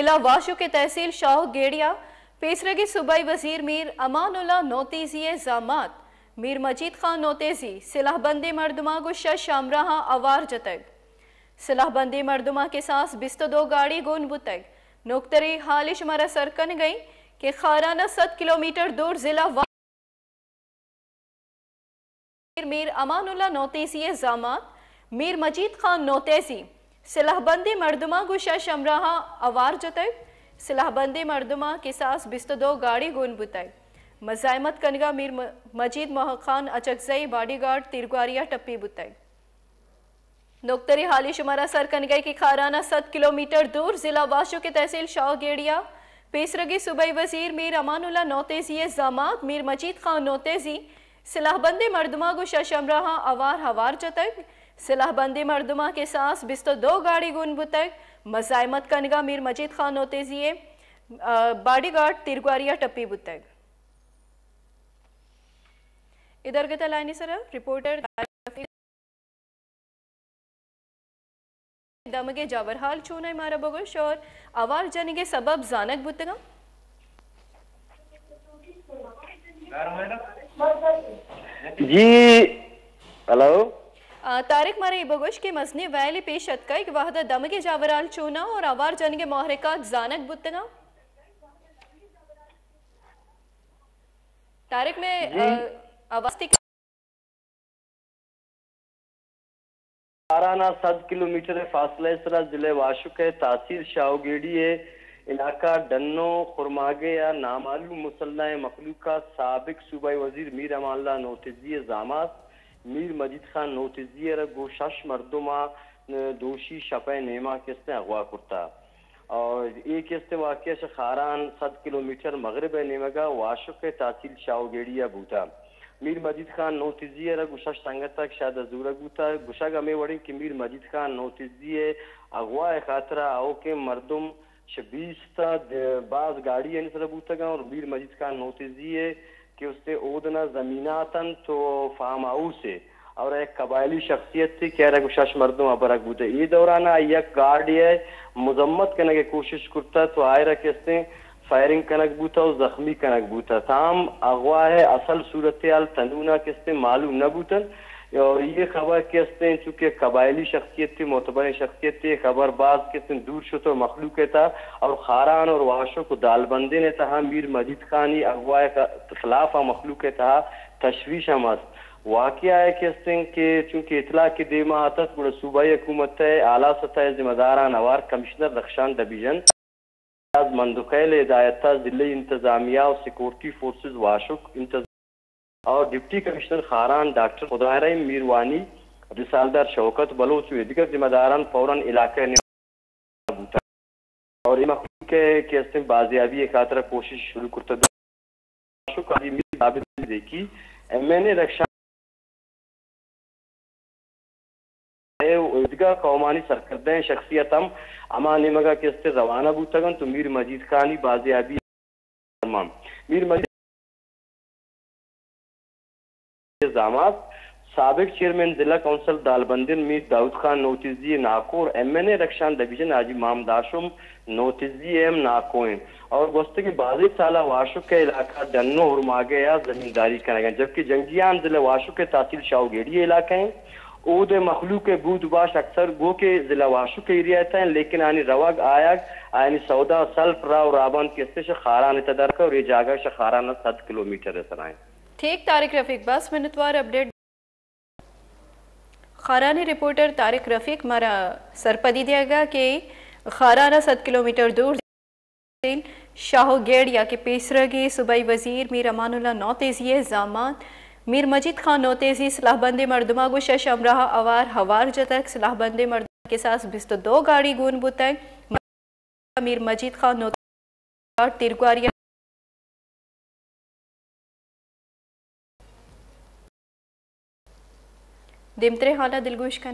ضلع واشو کے تحصیل شاہ گیڑیا، پیسرگی صوبائی وزیر میر امان اللہ نوتیزی زامات، میر مجید خان نوتیزی، سلاح بندی مردمہ گشہ شامراہا اوار جتگ۔ سلاح بندی مردمہ کے ساس بست دو گاڑی گون بتگ نوکتری حالش مرا سرکن گئی کہ خارانہ ست کلومیٹر دور ضلع واشو میر امان اللہ نوتیزی زامات، میر مجید خان نوتیزی سلاح بندی مردمہ گوشہ شمراہا اوار جتائے سلاح بندی مردمہ کے ساس دو گاڑی گون بتائے مزائمت کنگا میر مجید محقان اچکزئی باڈی گارڈ تیرگواریا ٹپی بتائے نکتری حالی شمارہ سر کنگئی کی خارانہ ست کلومیٹر دور ضلع واشو کے تحصیل شاہ گیڑیا، پیسرگی صوبائی وزیر میر امان اللہ نوتیزی زامات، میر مجید خان نوتیزی سلاح بندی مردمہ گوشہ شمراہا اوار ہوار جتائے۔ سلاح بندی مردمہ کے ساس بستو دو گاڑی گون بتگ مزائمت کنگا میر مجید خان نوتیزیے باڈی گارڈ تیرگواریا ٹپی بتگ ادھر گتا لائنی سر رپورٹر دمگے جاورحال چونا مارا بگوش اور اوار جنگے سبب زانک بتگا جی ہلو۔ تارک مارے بگوش کے مزنی ویلی پیش اتکا ایک وحدہ دمگی جاورال چونا اور آوار جنگ محرکات زانک بتنا تارک میں آواستی آرانہ سد کلومیٹر فاصلہ سرہ ضلع واشک ہے۔ تاثیر شاہو گیڑی ہے۔ علاقہ ڈنو خرماگے یا نامعلوم مسلح مخلوقہ سابق صوبائی وزیر میر امان اللہ نوتزی زامات۔ میر مجید خان نوتزی رگو شش مردمہ دوشی شپے نیمہ کستے اغوا کرتا اور ایک کستے واقعہ شخاران صد کلومیٹر مغرب نیمگا واشق تحصیل شاو گیڑیا بوتا میر مجید خان نوتیزی نوتزی رگو شش سنگتا شاید زورا بوتا گوشا گا میں وڑی کہ میر مجید خان نوتزی اغوا خاطرہ او کے مردم شبیستا بعض گاڑی یعنی انس ربوتا گا اور میر مجید خان نوتزی ہے کہ اس سے اودنا زمیناتن تو فام ہاؤس ہے۔ اور ایک قبائلی شخصیت تھی، کہہ رہا شش مردوں ابرک بوتے۔ یہ دورانا یک گاڑی ہے، مذمت کرنے کی کوشش کرتا تو آئے رہا کہتے فائرنگ کنک بوتا اور زخمی کنک بوتا۔ تام اغوا ہے، اصل صورتحال تنونا کستے معلوم نہ بوتن۔ اور یہ خبر کہتے ہیں چونکہ قبائلی شخصیت تھی معتبر شخصیت تھی خبر باز کہتے ہیں دور شد اور مخلوق تھا اور خاران اور واشو کو دال بندے نے تھا میر مجید خانی اغوائے خلاف مخلوق تھا تشویش ہمست واقعہ ہے کہتے ہیں کہ چونکہ اطلاع کی دیمہ آتا بڑا صوبائی حکومت ہے اعلیٰ سطح ذمہ داران اوار کمشنر رخشان ڈویژن مندقیل ہدایتہ ضلعی انتظامیہ اور سیکورٹی فورسز واشک انتظام اور ڈپٹی کمشنر خاران ڈاکٹر خدا میروانی، رسالدار شوکت بلوچ و دیگر ذمہ داران فوراً علاقے نے اور مخلوق کے کیسے بازیابی خاطر کوشش شروع کرتا ثابت دیکھی۔ میں نے رکشا ادگاہ قومانی سرکردیں شخصیت ہم امان مگا کیسے روانہ بوتگن تو میر مجید خانی بازیابی میر مجید الزامات سابق چیئرمین ضلع council Dalbandin Mir Daud Khan, نوتیزی ناکور M N A Rakhshan division آجی مام داشم، نوتیزی ایم ناکوئن اور گوستے کی بازی سالہ واشک کے علاقہ ڈنو ہرماگے یا زمینداری کرنے گئے، جبکہ جنگیان ضلع واشک کے تحصیل شاو گیڑی علاقہ ہیں۔ او دے مخلوق بود باش اکثر گو کے ضلع واشو کے ایریات ہیں، لیکن آنی رواگ آیاگ، آنی سودا سلف راو رابان کستے شخاران تدرکا اور یہ جاگا شخاران ست کلومیٹر سرائیں۔ ٹھیک تارک رفیق، بس منتوار اپڈیٹ خارانی رپورٹر تارک رفیق، مارا سرپدی دیا گا کہ خارانہ ست کلومیٹر دور شاہو گیڑ یا کہ پیسرگی، صوبائی وزیر میر امان اللہ، نو تیزی زامان میر مجید خان، نو تیزی صلاح بندی مردمہ گوشہ شمراہ اوار ہوار جتک صلاح بندی مردمہ کے ساس بست دو گاڑی گون بوتک۔ میر مجید خان، نو تیزی تیرگواریا دیمترے حالہ دلگوش کا